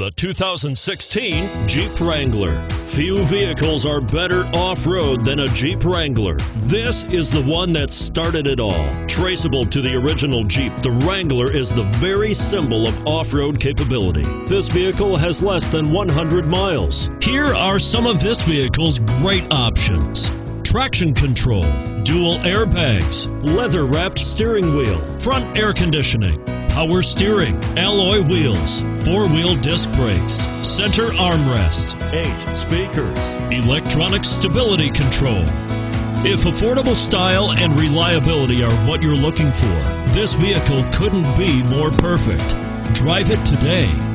The 2016 Jeep Wrangler. Few vehicles are better off road than a Jeep Wrangler. This is the one that started it all. Traceable to the original Jeep, the Wrangler is the very symbol of off road capability. This vehicle has less than 100 miles. Here are some of this vehicle's great options traction control, dual airbags, leather wrapped steering wheel, front air conditioning power steering, alloy wheels, four wheel disc brakes, center armrest, eight speakers, electronic stability control. If affordable style and reliability are what you're looking for, this vehicle couldn't be more perfect. Drive it today.